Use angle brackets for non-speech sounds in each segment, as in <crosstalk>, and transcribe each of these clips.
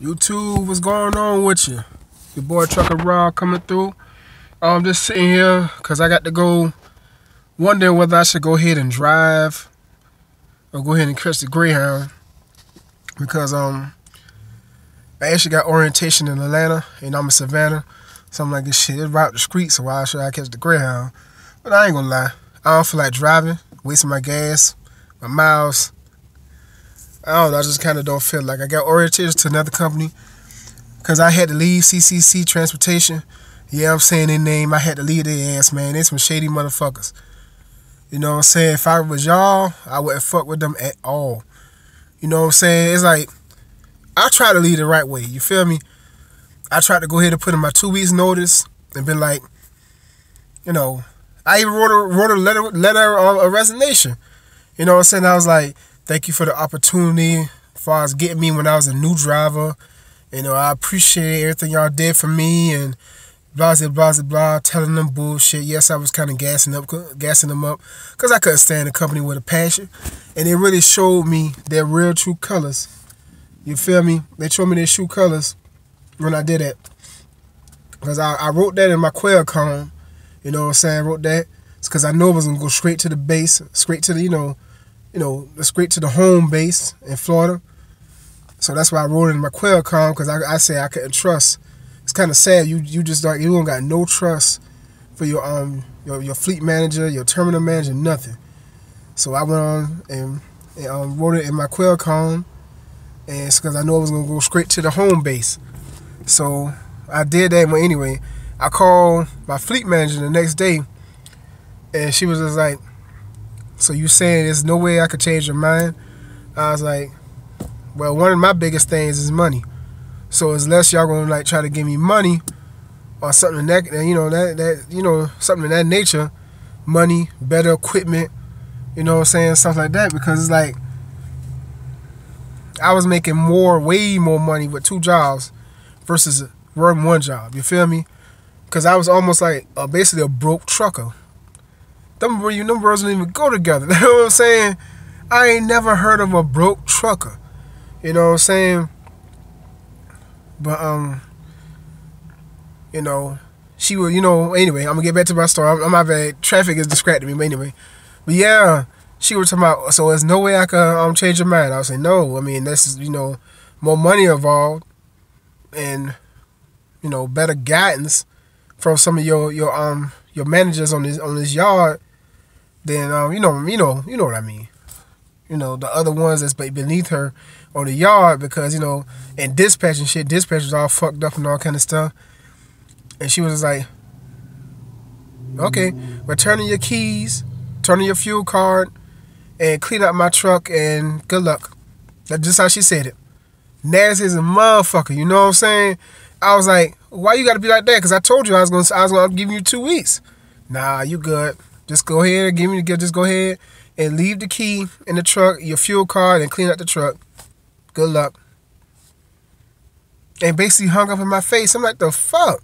YouTube, what's going on with you? Your boy Trucker Rob coming through. I'm just sitting here because I got to go wondering whether I should go ahead and drive or go ahead and catch the Greyhound because um I actually got orientation in Atlanta and I'm in Savannah. So I'm like, this shit is right up the street, so why should I catch the Greyhound? But I ain't gonna lie, I don't feel like driving, wasting my gas, my miles. I don't know. I just kind of don't feel like I got oriented to another company because I had to leave CCC Transportation. Yeah, I'm saying their name. I had to leave their ass, man. They some shady motherfuckers. You know what I'm saying? If I was y'all, I wouldn't fuck with them at all. You know what I'm saying? It's like I try to lead the right way. You feel me? I tried to go ahead and put in my two weeks notice and been like, you know, I even wrote a wrote a letter letter of a resignation. You know what I'm saying? I was like, Thank you for the opportunity as far as getting me when I was a new driver. You know, I appreciate everything y'all did for me and blah blah blah blah, telling them bullshit. Yes, I was kind of gassing up, gassing them up, cause I couldn't stand the company with a passion, and it really showed me their real true colors. You feel me? They showed me their true colors when I did it, cause I, I wrote that in my Qualcomm. You know what I'm saying? I wrote that. It's cause I know it was gonna go straight to the base, straight to the you know you know, straight to the home base in Florida. So that's why I wrote in my Qualcomm because I, I say I couldn't trust. It's kind of sad. You you just like you don't got no trust for your um your, your fleet manager, your terminal manager, nothing. So I went on and, and um, wrote it in my Qualcomm, and it's because I know I was gonna go straight to the home base. So I did that. But anyway, I called my fleet manager the next day, and she was just like, so you saying there's no way I could change your mind? I was like, well, one of my biggest things is money. So unless y'all gonna like try to give me money or something that you know that that you know something of that nature, money, better equipment, you know what I'm saying, stuff like that. Because it's like I was making more, way more money with two jobs versus working one job. You feel me? Because I was almost like uh, basically a broke trucker. Them, you them don't even go together. <laughs> You know what I'm saying? I ain't never heard of a broke trucker. You know what I'm saying? But um, you know, she will. You know, anyway, I'm gonna get back to my story. I'm, I'm not bad. Traffic is distracting me, but anyway. But yeah, she was talking about. So there's no way I could um change your mind. I was saying no. I mean, this is you know more money involved, and you know better guidance from some of your your um your managers on this on this yard then um, you know, you know, you know what I mean. You know, the other ones that's beneath her on the yard because you know, and dispatch and shit, dispatch was all fucked up and all kind of stuff. And she was like, "Okay, returning your keys, turning your fuel card, and clean up my truck, and good luck." That's just how she said it. Nasty as a motherfucker. You know what I'm saying? I was like, "Why you got to be like that?" Because I told you I was gonna, I was gonna give you two weeks. Nah, you good. Just go ahead and give me the just go ahead and leave the key in the truck, your fuel card, and clean up the truck. Good luck. And basically hung up in my face. I'm like, the fuck?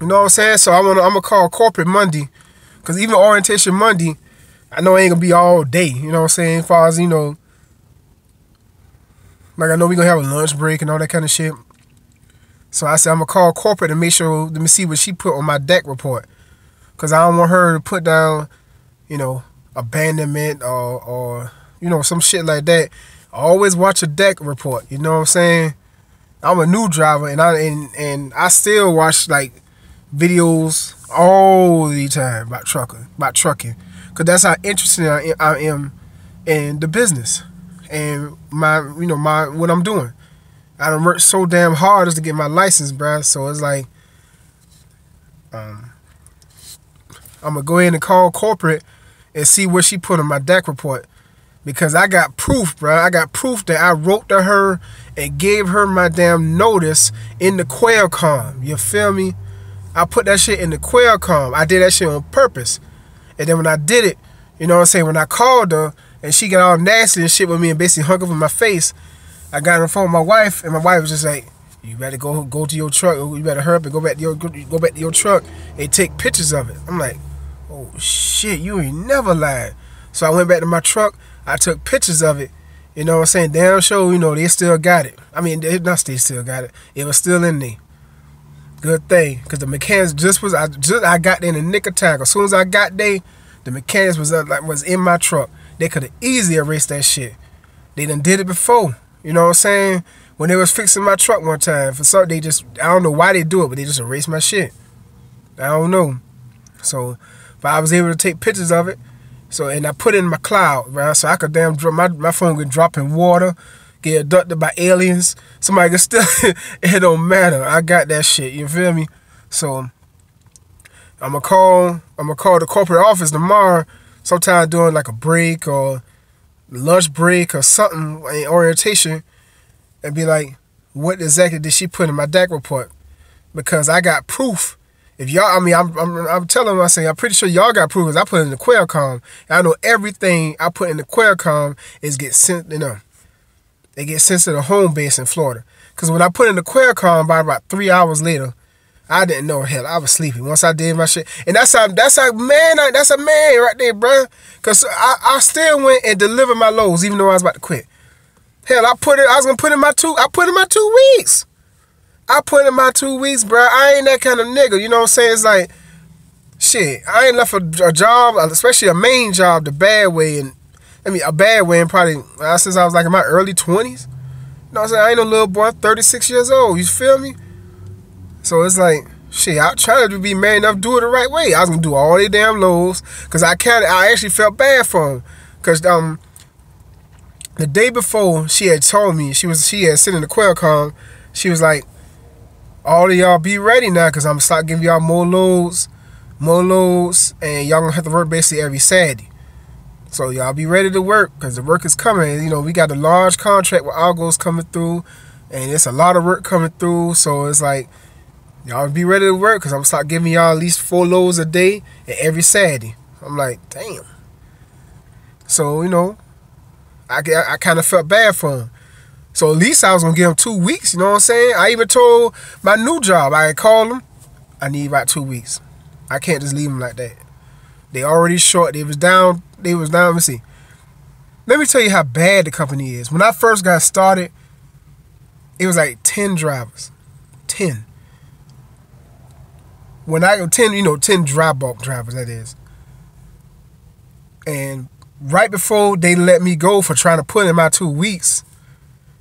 You know what I'm saying? So I wanna I'm gonna call corporate Monday. Cause even orientation Monday, I know it ain't gonna be all day, you know what I'm saying? As far as, you know, like I know we gonna have a lunch break and all that kind of shit. So I said I'm gonna call corporate and make sure let me see what she put on my DAC report. Cause I don't want her to put down, you know, abandonment or or you know some shit like that. I always watch a DAC report. You know what I'm saying? I'm a new driver and I and, and I still watch like videos all the time about trucking, about trucking, cause that's how interested I, I am in the business and my you know my what I'm doing. I done worked so damn hard just to get my license, bruh. So it's like, um, I'm gonna go ahead and call corporate and see where she put on my DAC report. Because I got proof, bro. I got proof that I wrote to her and gave her my damn notice in the Qualcomm. You feel me? I put that shit in the Qualcomm. I did that shit on purpose. And then when I did it, you know what I'm saying? When I called her and she got all nasty and shit with me and basically hung up in my face, I got on the phone with my wife and my wife was just like, you better go go to your truck. You better hurry up and go back to your go back to your truck and take pictures of it. I'm like, oh shit, you ain't never lied. So I went back to my truck. I took pictures of it. You know what I'm saying? Damn sure, you know, they still got it. I mean, they not they still got it. It was still in there. Good thing, cause the mechanics just was I just I got in the nick of time. As soon as I got there, the mechanics was uh, like was in my truck. They could have easily erased that shit. They done did it before. You know what I'm saying? When they was fixing my truck one time, for some they just I don't know why they do it, but they just erased my shit. I don't know. So, but I was able to take pictures of it. So and I put it in my cloud, right? So I could damn drop my my phone could drop in water, get abducted by aliens. Somebody could still <laughs> it don't matter. I got that shit. You feel me? So I'm gonna call. I'm gonna call the corporate office tomorrow, sometime during like a break or lunch break or something, in orientation, and be like, "What exactly did she put in my DAC report?" Because I got proof if y'all, I mean, I'm, I'm, I'm telling them, I say, I'm pretty sure y'all got proof because I put in the Qualcomm. I know everything I put in the Qualcomm is get sent, you know, they get sent to the home base in Florida. Because when I put in the Qualcomm, by about three hours later, I didn't know hell. I was sleepy once I did my shit, and that's how that's how man. That's a man right there, bro. Cause I, I still went and delivered my loads even though I was about to quit. Hell, I put it. I was gonna put in my two. I put in my two weeks. I put in my two weeks, bro. I ain't that kind of nigga. You know what I'm saying? It's like, shit. I ain't left a, a job, especially a main job, the bad way, and I mean a bad way, and probably uh, since I was like in my early twenties. You know what I'm saying? I ain't a little boy, 36 years old. You feel me? So it's like, shit. I tried to be man enough, do it the right way. I was gonna do all these damn lows, cause I kind I actually felt bad for him, cause um. The day before, she had told me she was she had sent in the Quail Qualcomm. She was like, all of y'all be ready now because I'm gonna start giving y'all more loads, more loads, and y'all gonna have to work basically every Saturday. So y'all be ready to work because the work is coming. You know, we got a large contract with Argos coming through, and it's a lot of work coming through. So it's like y'all be ready to work because I'm gonna start giving y'all at least four loads a day and every Saturday. I'm like, damn. So you know, I I, I kind of felt bad for him. So at least I was gonna give him two weeks, you know what I'm saying? I even told my new job, I called him, I need about two weeks. I can't just leave him like that. They already short, they was down, they was down, let me see. Let me tell you how bad the company is. When I first got started, it was like 10 drivers. 10. When I 10, you know, 10 dry bulk drivers, that is. And right before they let me go for trying to put in my two weeks,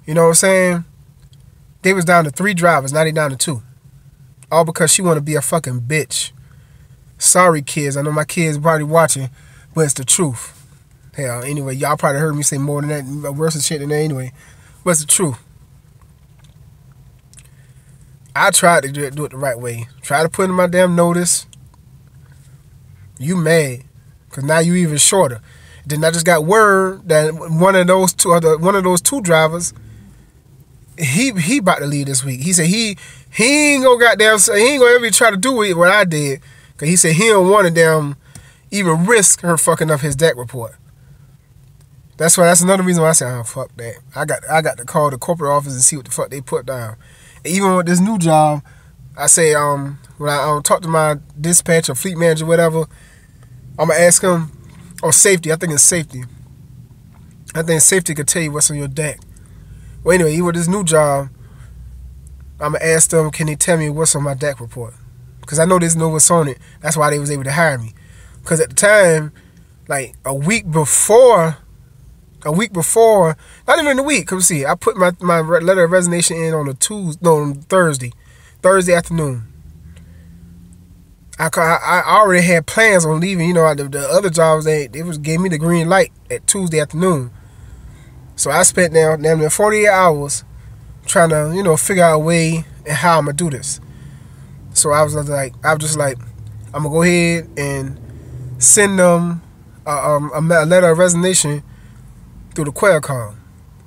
you know what I'm saying? They was down to three drivers, now they down to two. All because she want to be a fucking bitch. Sorry, kids. I know my kids probably watching, but it's the truth. Hell, anyway, y'all probably heard me say more than that, uh, worse than shit than that anyway. But it's the truth. I tried to do it, do it the right way. Try to put in my damn notice. You mad. Cause now you even shorter. Then I just got word that one of those two other one of those two drivers he he about to leave this week. He said he he ain't gonna goddamn he ain't gonna ever try to do it what I did. Cause he said he don't want to damn even risk her fucking up his DAC report. That's why that's another reason why I said, oh fuck that. I got I got to call the corporate office and see what the fuck they put down. And even with this new job, I say um when I um, talk to my dispatch or fleet manager, whatever, I'm gonna ask him or safety. I think it's safety. I think safety could tell you what's on your DAC. Well, anyway, even with this new job, I'm gonna ask them, can they tell me what's on my DAC report? Because I know there's no what's on it. That's why they was able to hire me. Because at the time, like a week before, a week before, not even a week. Come see, I put my my letter of resignation in on a Tuesday, no, on Thursday, Thursday afternoon. I, I already had plans on leaving. You know, the, the other jobs they they was gave me the green light at Tuesday afternoon. So I spent now damn near 48 hours trying to, you know, figure out a way and how I'm gonna do this. So I was like, I was just like, I'm gonna go ahead and send them um, a letter of resignation through the Qualcomm.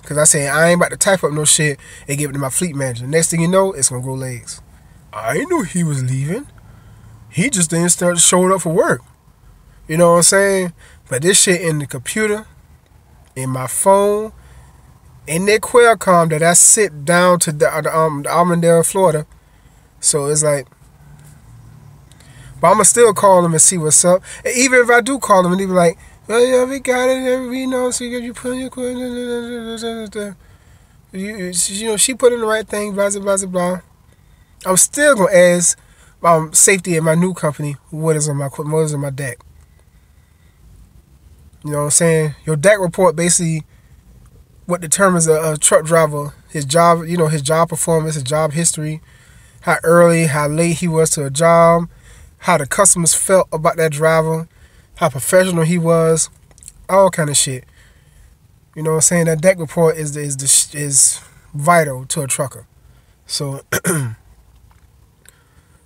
Cause I said I ain't about to type up no shit and give it to my fleet manager. Next thing you know, it's gonna grow legs. I knew he was leaving. He just didn't start showing up for work. You know what I'm saying? But this shit in the computer, in my phone, in that Qualcomm that I sit down to the, um, Armendale, Florida. So it's like, but I'ma still call them and see what's up. And even if I do call them and they be like, well, yeah, we got it. We know. So you put your you, you know, she put in the right thing. Blah blah blah blah. I'm still gonna ask um, safety in my new company. What is on my what is on my DAC? You know what I'm saying? Your DAC report basically what determines a, a, truck driver, his job, you know, his job performance, his job history, how early, how late he was to a job, how the customers felt about that driver, how professional he was, all kind of shit. You know what I'm saying? That DAC report is is is, is vital to a trucker. So <clears throat>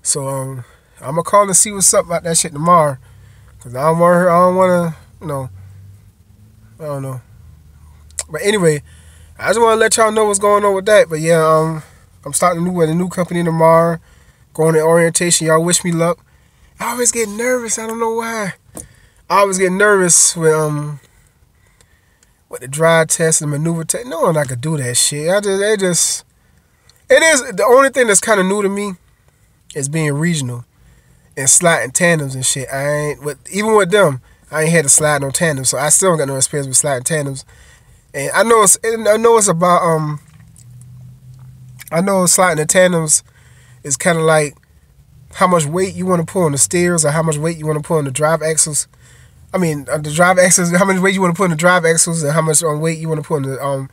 so um I'm gonna call and see what's up about that shit tomorrow. Cause I don't want I don't wanna, you know, I don't know. But anyway, I just want to let y'all know what's going on with that. But yeah, um, I'm starting new with a new company tomorrow. Going to orientation. Y'all wish me luck. I always get nervous. I don't know why. I always get nervous with um with the drive test and maneuver test. No one I could do that shit. I just it just it is the only thing that's kind of new to me is being regional and sliding tandems and shit. I ain't with even with them. I ain't had to slide no tandems, so I still don't got no experience with sliding tandems. And I know it's I know it's about um I know sliding the tandems is kind of like how much weight you want to put on the steers or how much weight you want to put on the drive axles. I mean, uh, the drive axles, how much weight you want to put on the drive axles and how much on weight you want to put on the um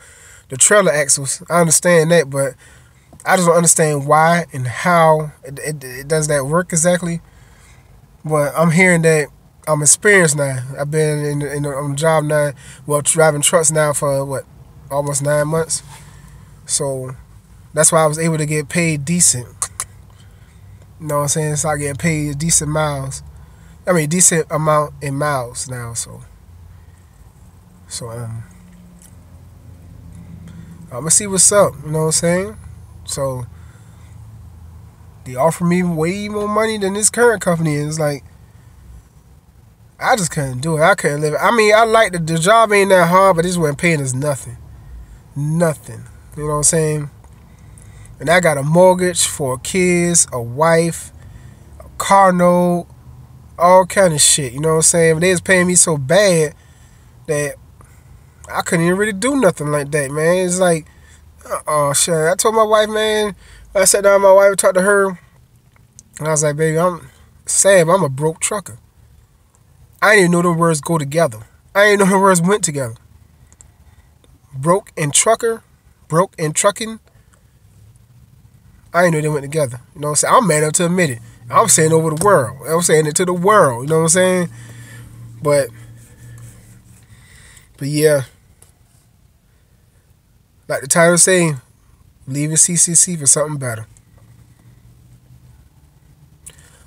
the trailer axles. I understand that, but I just don't understand why and how it, it, it does that work exactly. But I'm hearing that I'm experienced now. I've been in, in on the job now, well, driving trucks now for what, almost nine months. So that's why I was able to get paid decent. You know what I'm saying? So I get paid decent miles. I mean, decent amount in miles now. So, so um, I'm gonna see what's up. You know what I'm saying? So they offer me way more money than this current company is. Like I just couldn't do it. I couldn't live it. I mean, I like the, the job ain't that hard, but this wasn't paying us nothing. Nothing. You know what I'm saying? And I got a mortgage for kids, a wife, a car note, all kind of shit. You know what I'm saying? But they was paying me so bad that I couldn't even really do nothing like that, man. It's like, oh shit. I told my wife, man. I sat down with my wife and talked to her, and I was like, baby, I'm sad, but I'm a broke trucker. I didn't know the words go together. I didn't know the words went together. Broke and trucker, broke and trucking. I didn't know they went together. You know what I'm saying? I'm mad enough to admit it. I'm saying over the world. I'm saying it to the world. You know what I'm saying? But, but yeah. Like the title say, leaving CCC for something better.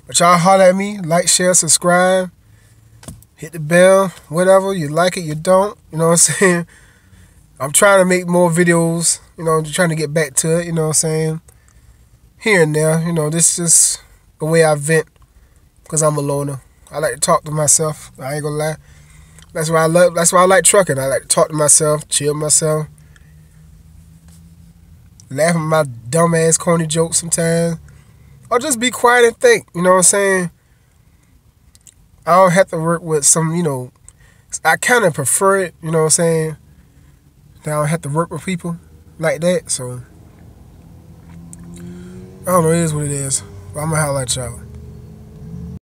But y'all holler at me, like, share, subscribe hit the bell, whatever. You like it, you don't. You know what I'm <laughs> saying? I'm trying to make more videos, you know, trying to get back to it, you know what I'm saying? Here and there, you know, this is the way I vent because I'm a loner. I like to talk to myself. I ain't gonna lie. That's why I love. That's why I like trucking. I like to talk to myself, chill myself, laugh at my dumb ass corny jokes sometimes, or just be quiet and think. You know what I'm saying? I don't have to work with some, you know, I kind of prefer it, you know what I'm saying? That I don't have to work with people like that, so I don't know, it is what it is. But I'm gonna highlight y'all.